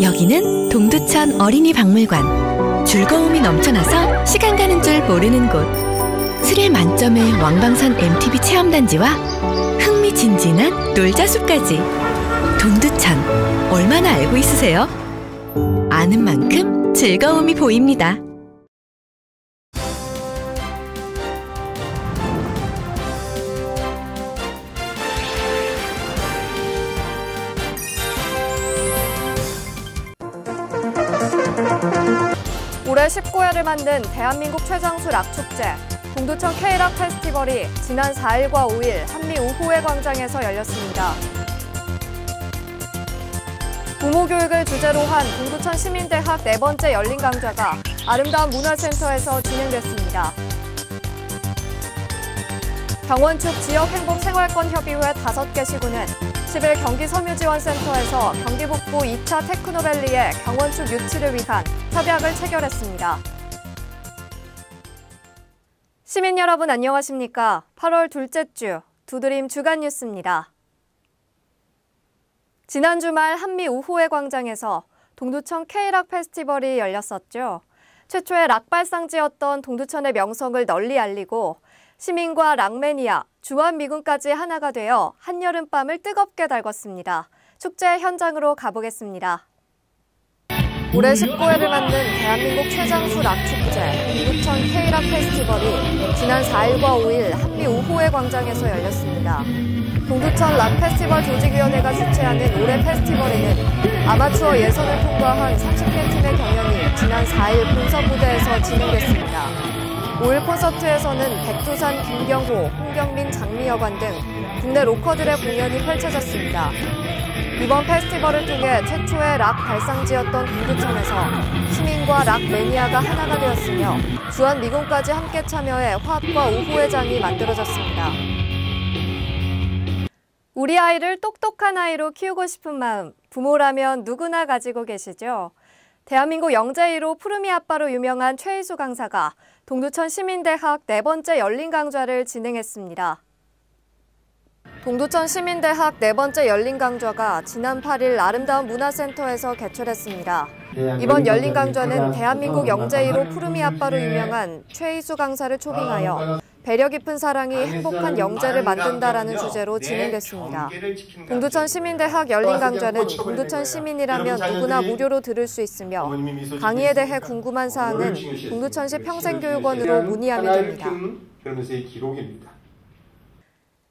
여기는 동두천 어린이 박물관. 즐거움이 넘쳐나서 시간 가는 줄 모르는 곳. 스릴 만점의 왕방산 MTB 체험단지와 흥미진진한 놀자숲까지. 동두천, 얼마나 알고 있으세요? 아는 만큼 즐거움이 보입니다. 올해 19회를 만든 대한민국 최장수 락축제 동두천 K락 페스티벌이 지난 4일과 5일 한미 우호회 광장에서 열렸습니다. 부모 교육을 주제로 한 동두천 시민대학 네 번째 열린 강좌가 아름다운 문화센터에서 진행됐습니다. 경원축 지역행복생활권협의회 5개 시구는 10일 경기 섬유지원센터에서 경기 북부 2차 테크노밸리의 경원축 유치를 위한 협약을 체결했습니다. 시민 여러분 안녕하십니까? 8월 둘째 주 두드림 주간 뉴스입니다. 지난 주말 한미 우호회 광장에서 동두천 K락 페스티벌이 열렸었죠. 최초의 락 발상지였던 동두천의 명성을 널리 알리고 시민과 락매니아, 주한미군까지 하나가 되어 한여름밤을 뜨겁게 달궜습니다. 축제 현장으로 가보겠습니다. 올해 19회를 맞는 대한민국 최장수 락축제 동두천 K락 페스티벌이 지난 4일과 5일 한미 우호회 광장에서 열렸습니다. 동두천 락 페스티벌 조직위원회가 주최하는 올해 페스티벌에는 아마추어 예선을 통과한 30개 팀의 경연이 지난 4일 본선 무대에서 진행됐습니다. 5일 콘서트에서는 백두산 김경호, 홍경민, 장미여관 등 국내 로커들의 공연이 펼쳐졌습니다. 이번 페스티벌을 통해 최초의 락 발상지였던 동두천에서 시민과 락 매니아가 하나가 되었으며 주한 미군까지 함께 참여해 화합과 우호회장이 만들어졌습니다. 우리 아이를 똑똑한 아이로 키우고 싶은 마음, 부모라면 누구나 가지고 계시죠? 대한민국 영재 1호 푸르미 아빠로 유명한 최희수 강사가 동두천 시민대학 네 번째 열린 강좌를 진행했습니다. 동두천 시민대학 네 번째 열린 강좌가 지난 8일 아름다운 문화센터에서 개최했습니다. 이번 열린 강좌는 대한민국 영재 1호 푸르미 아빠로 유명한 최희수 강사를 초빙하여 배려 깊은 사랑이 행복한 영재를 만든다라는 주제로 진행됐습니다. 동두천 시민대학 열린 강좌는 동두천 시민이라면 누구나 무료로 들을 수 있으며 강의에 대해 궁금한 사항은 동두천시 평생교육원으로 문의하면 됩니다.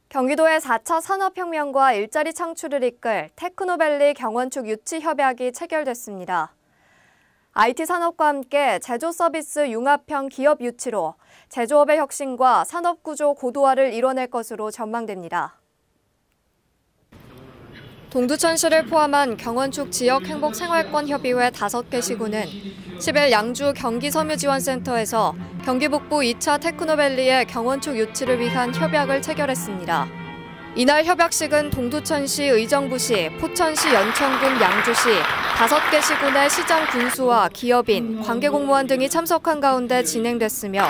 경기도의 4차 산업혁명과 일자리 창출을 이끌 테크노밸리 경원축 유치 협약이 체결됐습니다. IT 산업과 함께 제조 서비스 융합형 기업 유치로 제조업의 혁신과 산업 구조 고도화를 이뤄낼 것으로 전망됩니다. 동두천시를 포함한 경원축 지역 행복생활권협의회 5개 시구는 10일 양주 경기섬유지원센터에서 경기북부 2차 테크노밸리의 경원축 유치를 위한 협약을 체결했습니다. 이날 협약식은 동두천시, 의정부시, 포천시, 연천군, 양주시 다섯 개 시군의 시장 군수와 기업인, 관계공무원 등이 참석한 가운데 진행됐으며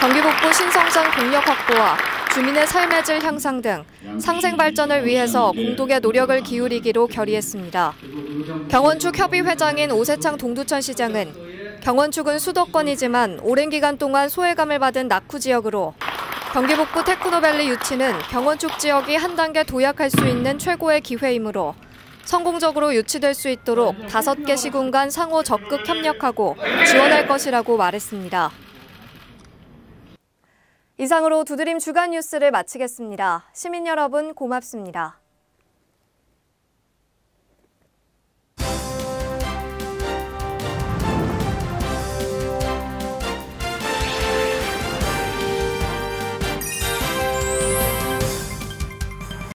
경기북부 신성장 동력 확보와 주민의 삶의 질 향상 등 상생 발전을 위해서 공동의 노력을 기울이기로 결의했습니다. 경원축 협의 회장인 오세창 동두천 시장은 경원축은 수도권이지만 오랜 기간 동안 소외감을 받은 낙후 지역으로 경기북부 테크노밸리 유치는 경원축 지역이 한 단계 도약할 수 있는 최고의 기회이므로 성공적으로 유치될 수 있도록 다섯 개 시군 간 상호 적극 협력하고 지원할 것이라고 말했습니다. 이상으로 두드림 주간 뉴스를 마치겠습니다. 시민 여러분 고맙습니다.